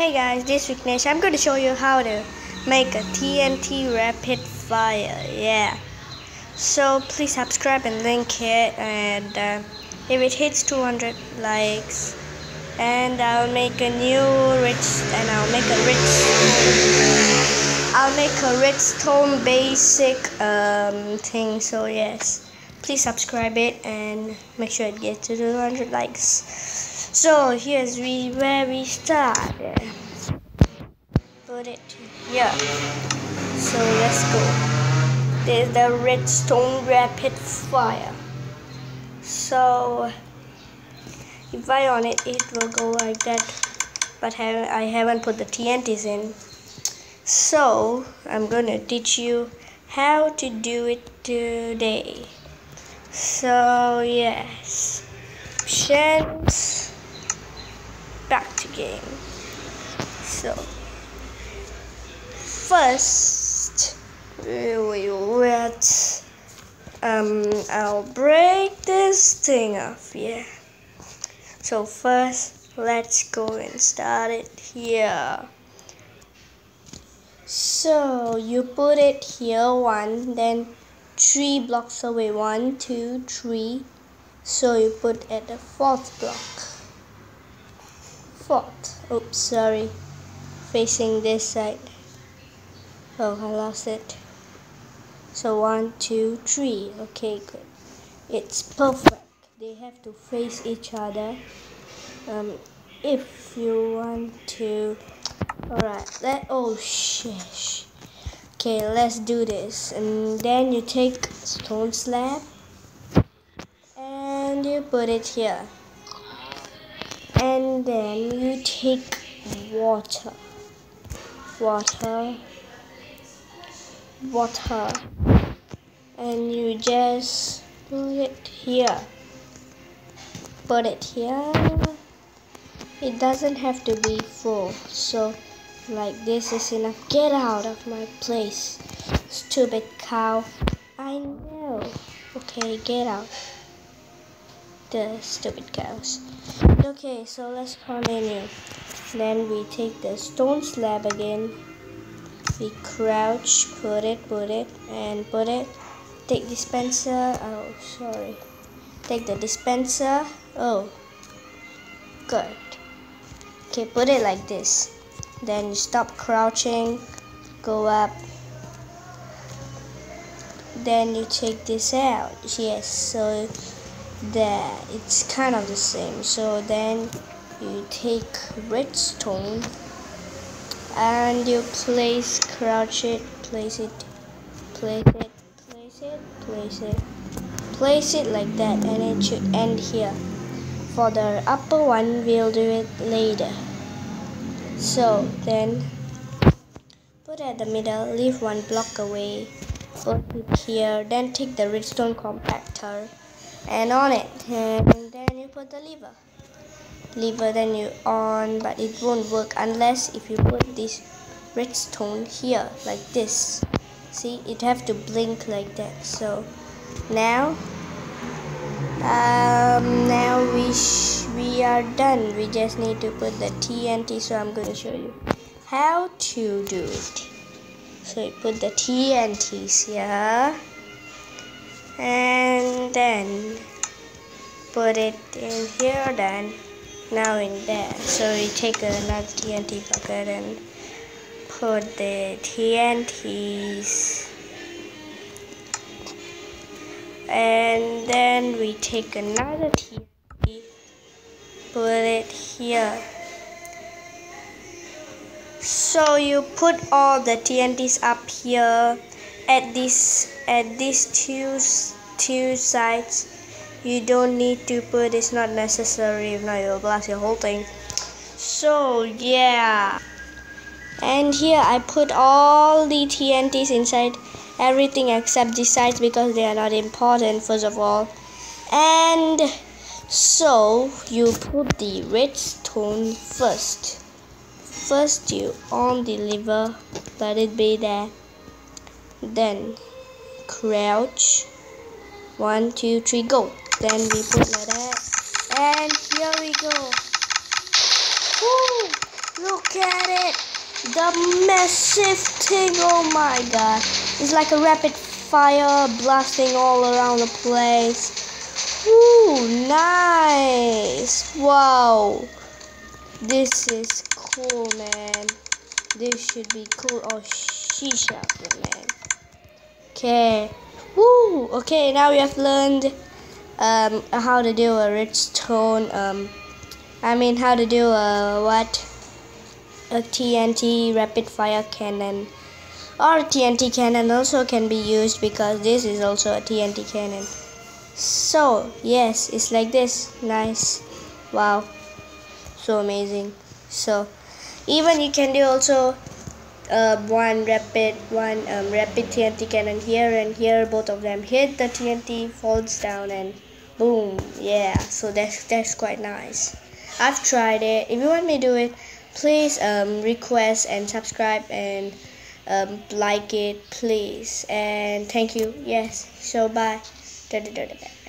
Hey guys, this week Nash, I'm going to show you how to make a TNT rapid fire. Yeah. So please subscribe and link it, and uh, if it hits 200 likes, and I'll make a new rich, and I'll make a rich, I'll make a redstone basic um thing. So yes, please subscribe it and make sure it gets to 200 likes. So here's we where we start. Put it here. So let's go. There's the redstone rapid fire. So if I on it, it will go like that. But I haven't put the TNTs in. So I'm gonna teach you how to do it today. So yes, options back to game. So first we let um I'll break this thing off, yeah. So first let's go and start it here. So you put it here one, then three blocks away, one, two, three. So you put at the fourth block Fourth. Oops, sorry. Facing this side. Oh, I lost it. So one, two, three. Okay, good. It's perfect. They have to face each other. Um, if you want to. Alright, let. Oh, shish. Okay, let's do this. And then you take stone slab and you put it here. And then you take water. Water. Water. And you just put it here. Put it here. It doesn't have to be full so like this is enough get out of my place. Stupid cow. I know. Okay get out. The stupid cows. Okay so let's continue. Then we take the stone slab again. We crouch put it put it and put it. Take dispenser. Oh sorry. Take the dispenser. Oh good. Okay put it like this then you stop crouching go up. Then you take this out. Yes so that it's kind of the same. So then you take redstone and you place crouch it place it place it place it place it place it like that and it should end here. For the upper one we'll do it later so then put at the middle leave one block away put it here then take the redstone comparator and on it and then you put the lever. Lever then you on but it won't work unless if you put this redstone here like this. See it have to blink like that. So now um, now we we are done. We just need to put the TNT so I'm going to show you how to do it. So you put the TNTs here and then put it in here then now in there. So we take another TNT bucket and put the TNTs and then we take another TNT put it here. So you put all the TNTs up here at this at these two two sides. You don't need to put it's not necessary if not you'll blast your whole thing. So yeah. And here I put all the TNTs inside everything except the sides because they are not important first of all. And so you put the redstone first. First you on the lever let it be there. Then crouch. One two three go. Then we put like that. And here we go. Woo! look at it. The massive thing. Oh my god. It's like a rapid fire blasting all around the place Ooh, nice. Wow. This is cool man. This should be cool. Oh she sheesh man. Okay. Woo! okay now we have learned um, how to do a redstone um, I mean how to do a what? A TNT rapid fire cannon. Or TNT cannon also can be used because this is also a TNT cannon so yes it's like this. Nice. Wow. So amazing. So even you can do also uh, one rapid one um, rapid TNT cannon here and here. Both of them hit. The TNT falls down and boom. Yeah. So that's that's quite nice. I've tried it. If you want me to do it please um, request and subscribe and um, like it please. And thank you. Yes. So bye da da da da. da